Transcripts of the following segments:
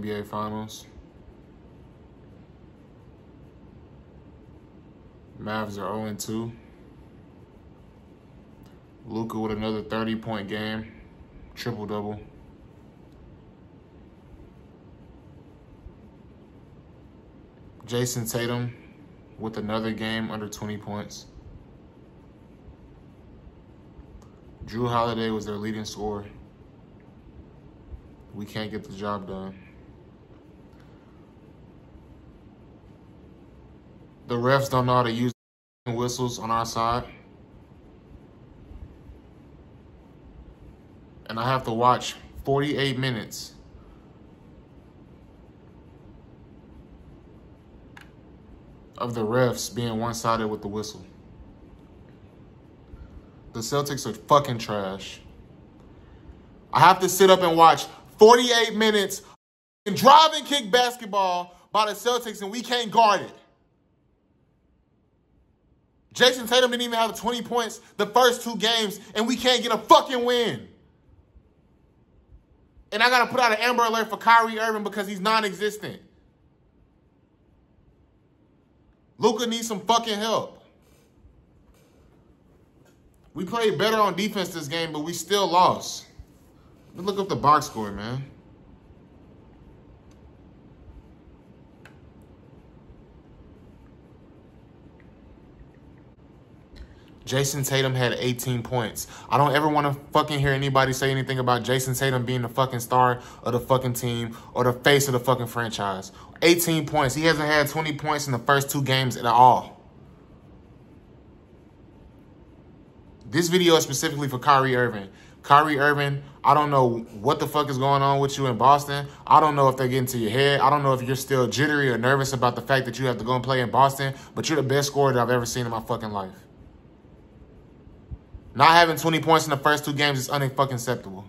NBA Finals. Mavs are 0-2. Luka with another 30-point game, triple-double. Jayson Tatum with another game under 20 points. Jrue Holiday was their leading scorer. We can't get the job done. The refs don't know how to use whistles on our side. And I have to watch 48 minutes of the refs being one-sided with the whistle. The Celtics are fucking trash. I have to sit up and watch 48 minutes and kick basketball by the Celtics and we can't guard it. Jayson Tatum didn't even have 20 points the first two games and we can't get a fucking win. And I got to put out an Amber Alert for Kyrie Irving because he's non-existent. Luka needs some fucking help. We played better on defense this game, but we still lost. Let me look up the box score, man. Jayson Tatum had 18 points. I don't ever want to fucking hear anybody say anything about Jayson Tatum being the fucking star of the fucking team or the face of the fucking franchise. 18 points. He hasn't had 20 points in the first two games at all. This video is specifically for Kyrie Irving. Kyrie Irving, I don't know what the fuck is going on with you in Boston. I don't know if they're getting to your head. I don't know if you're still jittery or nervous about the fact that you have to go and play in Boston, but you're the best scorer that I've ever seen in my fucking life. Not having 20 points in the first two games is unfucking acceptable.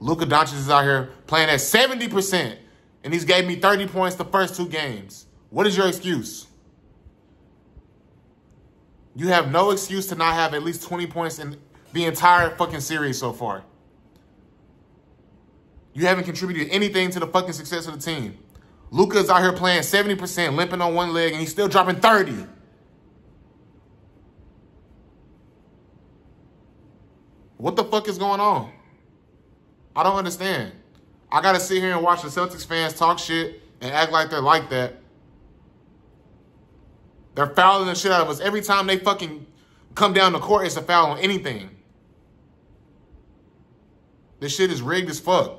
Luka Doncic is out here playing at 70%, and he's gave me 30 points the first two games. What is your excuse? You have no excuse to not have at least 20 points in the entire fucking series so far. You haven't contributed anything to the fucking success of the team. Luka's out here playing 70%, limping on one leg, and he's still dropping 30. What the fuck is going on? I don't understand. I got to sit here and watch the Celtics fans talk shit and act like they're like that. They're fouling the shit out of us. Every time they fucking come down the court, it's a foul on anything. This shit is rigged as fuck.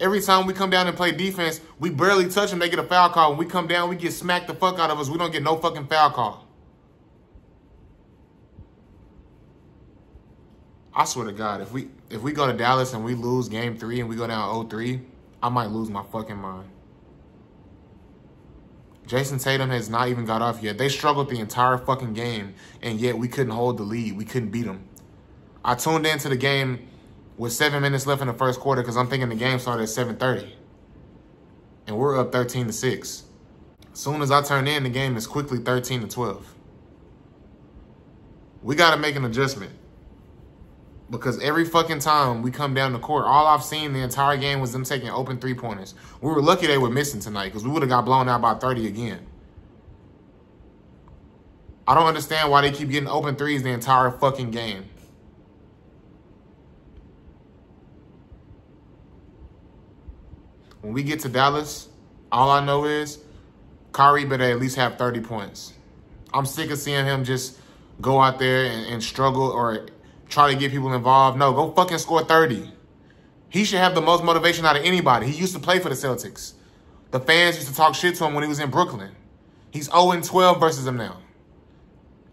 Every time we come down and play defense, we barely touch them, they get a foul call. When we come down, we get smacked the fuck out of us. We don't get no fucking foul call. I swear to God, if we if we go to Dallas and we lose game three and we go down 0-3, I might lose my fucking mind. Jayson Tatum has not even got off yet. They struggled the entire fucking game, and yet we couldn't hold the lead. We couldn't beat them. I tuned into the game with seven minutes left in the first quarter because I'm thinking the game started at 7.30. And we're up 13 to 6. As soon as I turn in, the game is quickly 13 to 12. We got to make an adjustment. Because every fucking time we come down the court, all I've seen the entire game was them taking open three pointers. We were lucky they were missing tonight because we would have got blown out by 30 again. I don't understand why they keep getting open threes the entire fucking game. When we get to Dallas, all I know is Kyrie better at least have 30 points. I'm sick of seeing him just go out there and, and struggle or try to get people involved. No, go fucking score 30. He should have the most motivation out of anybody. He used to play for the Celtics. The fans used to talk shit to him when he was in Brooklyn. He's 0-12 versus them now.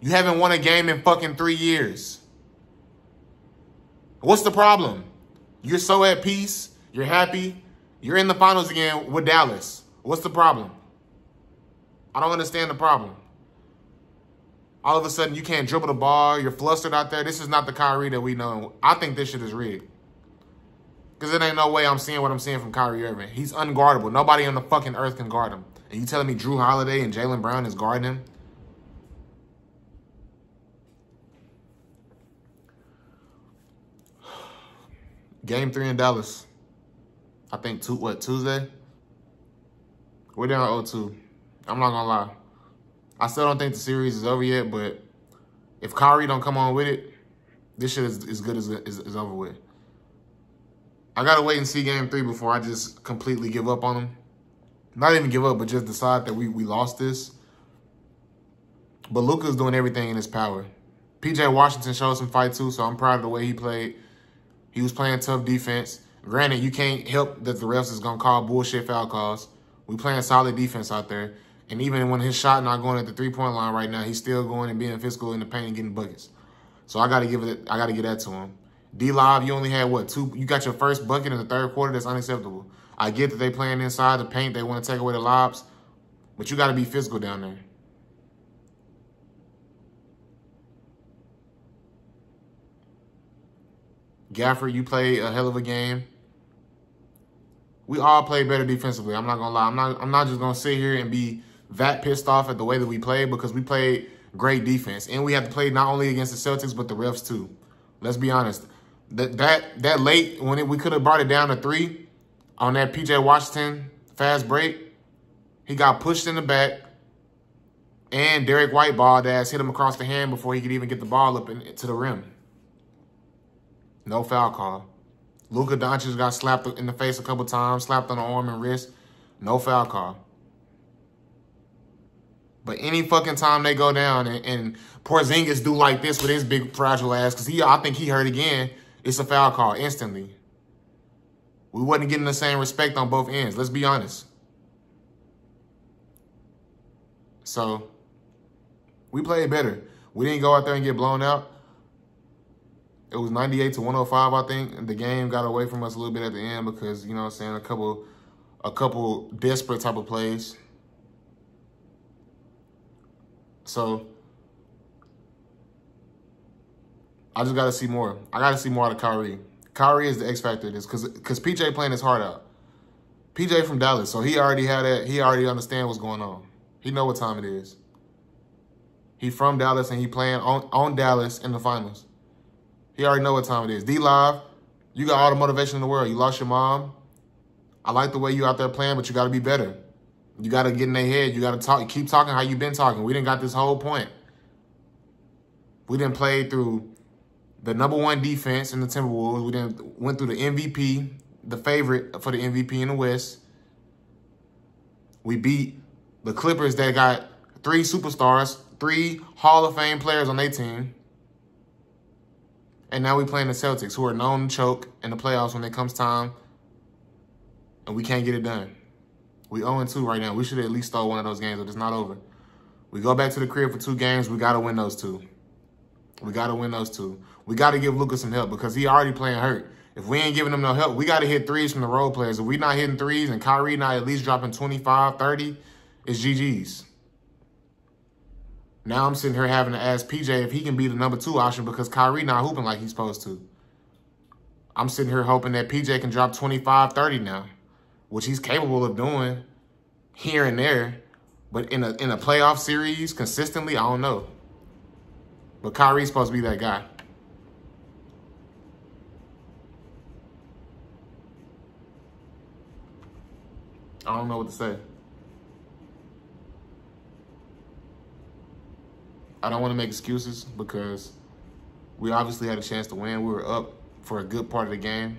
You haven't won a game in fucking three years. What's the problem? You're so at peace. You're happy. You're in the finals again with Dallas. What's the problem? I don't understand the problem all of a sudden you can't dribble the ball, you're flustered out there. This is not the Kyrie that we know. I think this shit is rigged. Because it ain't no way I'm seeing what I'm seeing from Kyrie Irving. He's unguardable. Nobody on the fucking earth can guard him. And you telling me Jrue Holiday and Jaylen Brown is guarding him? Game three in Dallas. I think two what Tuesday. We're down 0-2. I'm not gonna lie. I still don't think the series is over yet, but if Kyrie don't come on with it, this shit is as good as is, over with. I gotta wait and see game three before I just completely give up on them. Not even give up, but just decide that we, we lost this. But Luka's doing everything in his power. PJ Washington showed some fight too, so I'm proud of the way he played. He was playing tough defense. Granted, you can't help that the refs is gonna call bullshit foul calls. We playing solid defense out there. And even when his shot not going at the three-point line right now, he's still going and being physical in the paint and getting buckets. So I gotta give it I gotta give that to him. D Live, you only had what two you got your first bucket in the third quarter, that's unacceptable. I get that they playing inside the paint, they want to take away the lobs, but you gotta be physical down there. Gafford, you play a hell of a game we all play better defensively. I'm not gonna lie. I'm not. I'm not just gonna sit here and be that pissed off at the way that we played because we played great defense and we had to play not only against the Celtics but the refs too. Let's be honest. That that that late when it, we could have brought it down to three on that PJ Washington fast break, he got pushed in the back. And Derrick White balled ass hit him across the hand before he could even get the ball up in, to the rim. No foul call. Luka Doncic got slapped in the face a couple times, slapped on the arm and wrist. No foul call. But any fucking time they go down and, and Porzingis do like this with his big fragile ass, because he, I think he hurt again, it's a foul call instantly. We wasn't getting the same respect on both ends. Let's be honest. So, we played better. We didn't go out there and get blown out. It was 98 to 105, I think. And the game got away from us a little bit at the end because, you know I'm saying, a couple a couple desperate type of plays. So I just got to see more. I got to see more out of Kyrie. Kyrie is the X factor this because because PJ playing his heart out. PJ from Dallas, so he already had that. He already understand what's going on. He know what time it is. He from Dallas and he playing on, on Dallas in the finals. He already know what time it is. D-Live, you got all the motivation in the world. You lost your mom. I like the way you out there playing, but you got to be better. You got to get in their head. You got to talk. Keep talking how you been talking. We didn't got this whole point. We didn't play through the number one defense in the Timberwolves. We didn't went through the MVP, the favorite for the MVP in the West. We beat the Clippers that got three superstars, three Hall of Fame players on their team. And now we playing the Celtics, who are known to choke in the playoffs when it comes time, and we can't get it done. We 0-2 right now. We should at least stole one of those games, but it's not over. We go back to the crib for two games. We got to win those two. We got to win those two. We got to give Lucas some help because he already playing hurt. If we ain't giving him no help, we got to hit threes from the role players. If we not hitting threes and Kyrie not at least dropping 25, 30, it's GG's. Now I'm sitting here having to ask PJ if he can be the number two option because Kyrie not hooping like he's supposed to. I'm sitting here hoping that PJ can drop 25, 30 now, which he's capable of doing here and there. But in a in a playoff series consistently, I don't know. But Kyrie's supposed to be that guy. I don't know what to say. I don't want to make excuses because we obviously had a chance to win. We were up for a good part of the game.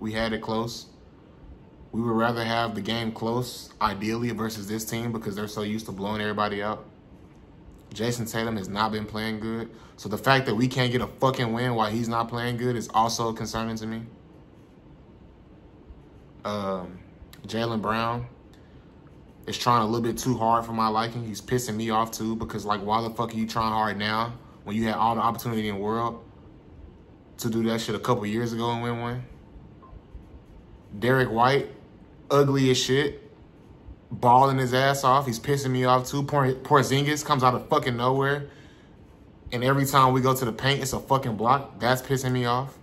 We had it close. We would rather have the game close, ideally, versus this team because they're so used to blowing everybody out. Jayson Tatum has not been playing good. So the fact that we can't get a fucking win while he's not playing good is also concerning to me. Um, Jaylen Brown, is trying a little bit too hard for my liking. He's pissing me off too because like why the fuck are you trying hard now when you had all the opportunity in the world to do that shit a couple years ago and win one? Derrick White, ugly as shit, balling his ass off. He's pissing me off too. Poor Porzingis comes out of fucking nowhere. And every time we go to the paint, it's a fucking block. That's pissing me off.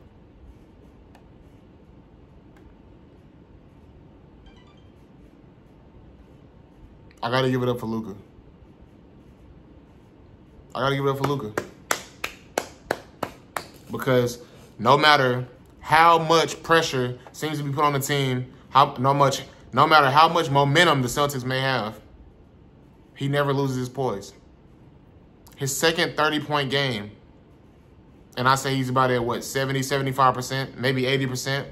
I gotta give it up for Luka. I gotta give it up for Luka. Because no matter how much pressure seems to be put on the team, How no much, no matter how much momentum the Celtics may have, he never loses his poise. His second 30 point game, and I say he's about at what, 70, 75%, maybe 80%.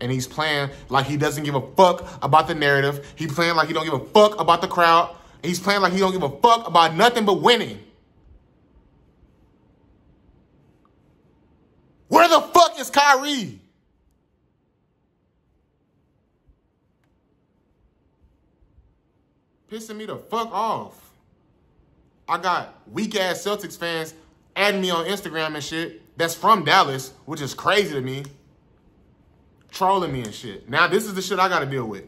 And he's playing like he doesn't give a fuck about the narrative. He's playing like he don't give a fuck about the crowd. He's playing like he don't give a fuck about nothing but winning. Where the fuck is Kyrie? Pissing me the fuck off. I got weak ass Celtics fans adding me on Instagram and shit that's from Dallas, which is crazy to me. Trolling me and shit. Now this is the shit I gotta deal with.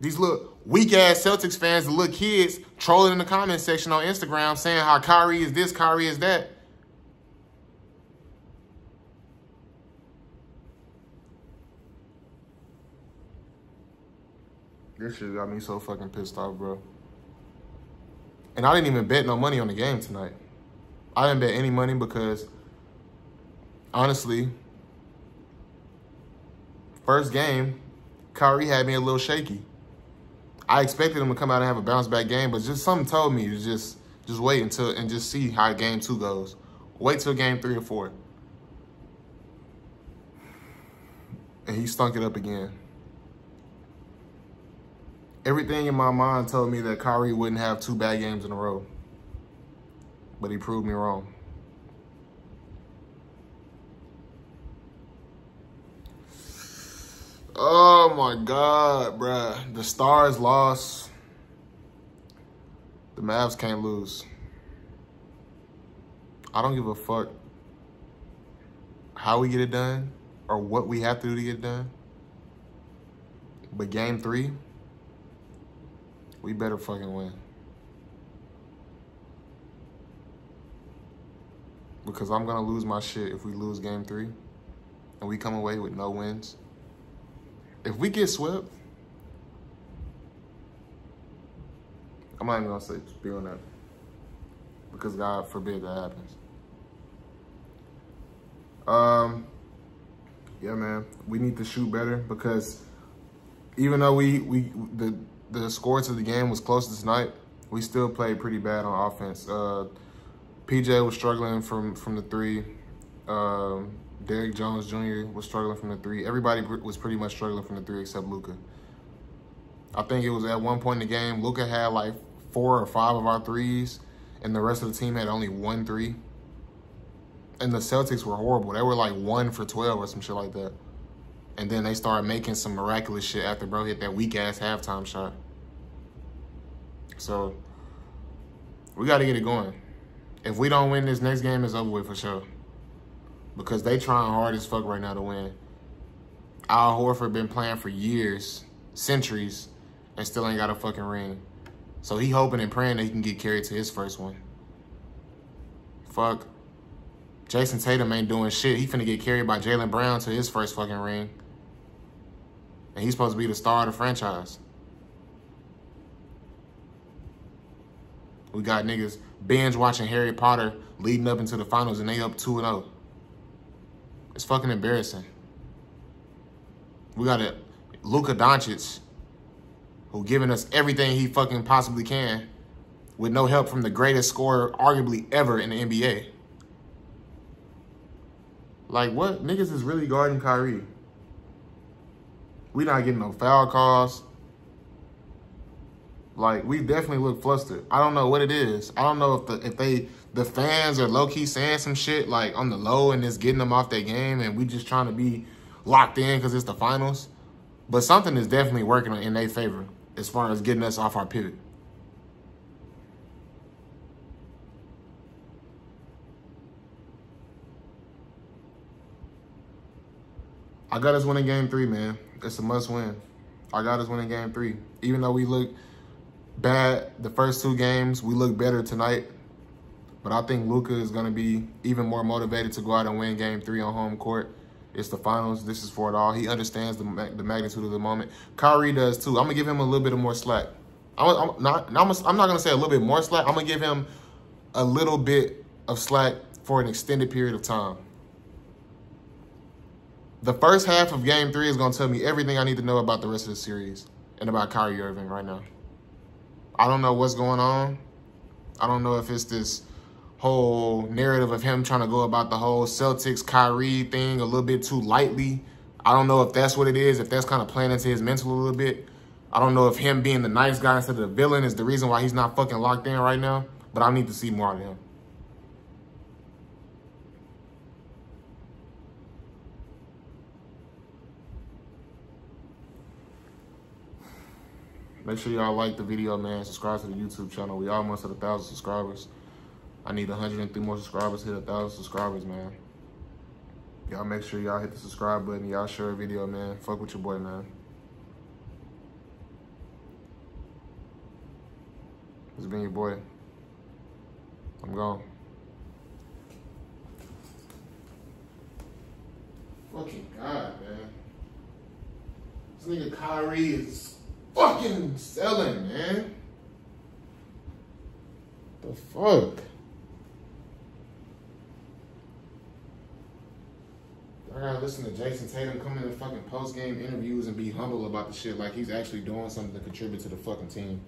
These little weak ass Celtics fans, the little kids trolling in the comment section on Instagram saying how Kyrie is this, Kyrie is that. This shit got me so fucking pissed off, bro. And I didn't even bet no money on the game tonight. I didn't bet any money because, honestly, first game, Kyrie had me a little shaky. I expected him to come out and have a bounce back game, but just something told me to just just wait until and just see how game two goes. Wait till game three or four. And he stunk it up again. Everything in my mind told me that Kyrie wouldn't have two bad games in a row. But he proved me wrong. Oh my God, bruh. The Stars lost. The Mavs can't lose. I don't give a fuck how we get it done or what we have to do to get it done. But game three, we better fucking win. Because I'm going to lose my shit if we lose game three and we come away with no wins. If we get swept, I'm not even gonna say be on that. Because God forbid that happens. Um yeah man, we need to shoot better because even though we we the the score to the game was close tonight, we still played pretty bad on offense. Uh PJ was struggling from from the three. Um Derrick Jones Jr. was struggling from the three. Everybody was pretty much struggling from the three except Luka. I think it was at one point in the game, Luka had like four or five of our threes, and the rest of the team had only one three. And the Celtics were horrible. They were like one for 12 or some shit like that. And then they started making some miraculous shit after bro hit that weak ass halftime shot. So we got to get it going. If we don't win this next game, it's over with for sure because they trying hard as fuck right now to win. Al Horford been playing for years, centuries, and still ain't got a fucking ring. So he hoping and praying that he can get carried to his first one. Fuck. Jayson Tatum ain't doing shit. He finna get carried by Jaylen Brown to his first fucking ring. And he's supposed to be the star of the franchise. We got niggas binge watching Harry Potter leading up into the finals and they up 2-0. It's fucking embarrassing. We got a Luka Doncic who giving us everything he fucking possibly can with no help from the greatest scorer arguably ever in the NBA. Like what? Niggas is really guarding Kyrie. We not getting no foul calls. Like we definitely look flustered. I don't know what it is. I don't know if the if they the fans are low key saying some shit like on the low and it's getting them off their game and we just trying to be locked in because it's the finals. But something is definitely working in their favor as far as getting us off our pivot. I got us winning game three, man. It's a must win. I got us winning game three. Even though we look bad the first two games, we look better tonight. But I think Luka is going to be even more motivated to go out and win game three on home court. It's the finals. This is for it all. He understands the, the magnitude of the moment. Kyrie does too. I'm going to give him a little bit of more slack. I'm, I'm not, I'm not going to say a little bit more slack. I'm going to give him a little bit of slack for an extended period of time. The first half of game three is going to tell me everything I need to know about the rest of the series and about Kyrie Irving right now. I don't know what's going on. I don't know if it's this whole narrative of him trying to go about the whole Celtics Kyrie thing a little bit too lightly. I don't know if that's what it is, if that's kind of playing into his mental a little bit. I don't know if him being the nice guy instead of the villain is the reason why he's not fucking locked in right now, but I need to see more of him. Make sure y'all like the video, man. Subscribe to the YouTube channel. We almost at a thousand subscribers. I need 103 more subscribers. Hit a thousand subscribers, man. Y'all make sure y'all hit the subscribe button. Y'all share a video, man. Fuck with your boy, man. It's been your boy. I'm gone. Fucking God, man. This nigga Kyrie is fucking selling, man. The fuck? I gotta listen to Jayson Tatum come in the fucking post game interviews and be humble about the shit like he's actually doing something to contribute to the fucking team.